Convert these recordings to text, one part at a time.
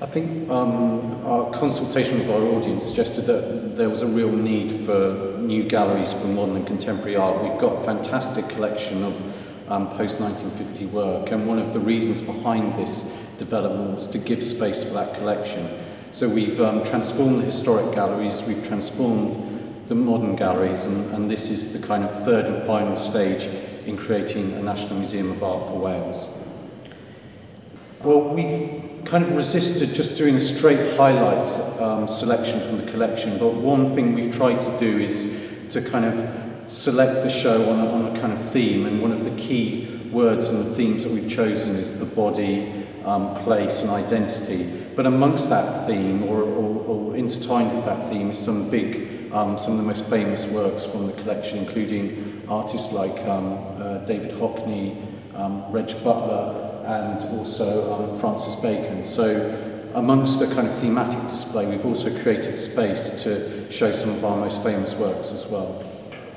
I think um, our consultation with our audience suggested that there was a real need for new galleries for modern and contemporary art. We've got a fantastic collection of um, post-1950 work, and one of the reasons behind this development was to give space for that collection. So we've um, transformed the historic galleries, we've transformed the modern galleries, and, and this is the kind of third and final stage in creating a National Museum of Art for Wales. Well, we've kind of resisted just doing a straight highlights um, selection from the collection, but one thing we've tried to do is to kind of select the show on a, on a kind of theme, and one of the key words and the themes that we've chosen is the body, um, place and identity. But amongst that theme, or, or, or intertwined with that theme, is some big, um, some of the most famous works from the collection, including artists like um, uh, David Hockney, um, Reg Butler, and also um, Francis Bacon. So amongst a kind of thematic display, we've also created space to show some of our most famous works as well.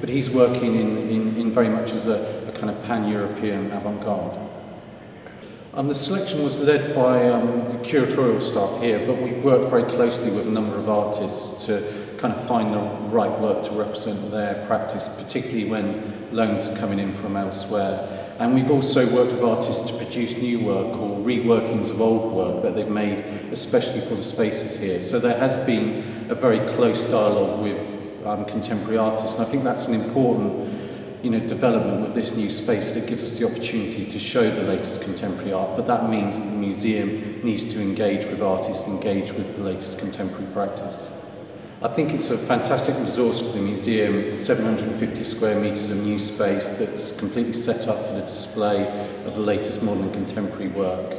but he's working in, in, in very much as a, a kind of pan-European avant-garde. Um, the selection was led by um, the curatorial staff here, but we've worked very closely with a number of artists to kind of find the right work to represent their practice, particularly when loans are coming in from elsewhere. And we've also worked with artists to produce new work or reworkings of old work that they've made, especially for the spaces here. So there has been a very close dialogue with um, contemporary artists, and I think that's an important you know, development with this new space that gives us the opportunity to show the latest contemporary art, but that means that the museum needs to engage with artists, engage with the latest contemporary practice. I think it's a fantastic resource for the museum. It's 750 square metres of new space that's completely set up for the display of the latest modern contemporary work.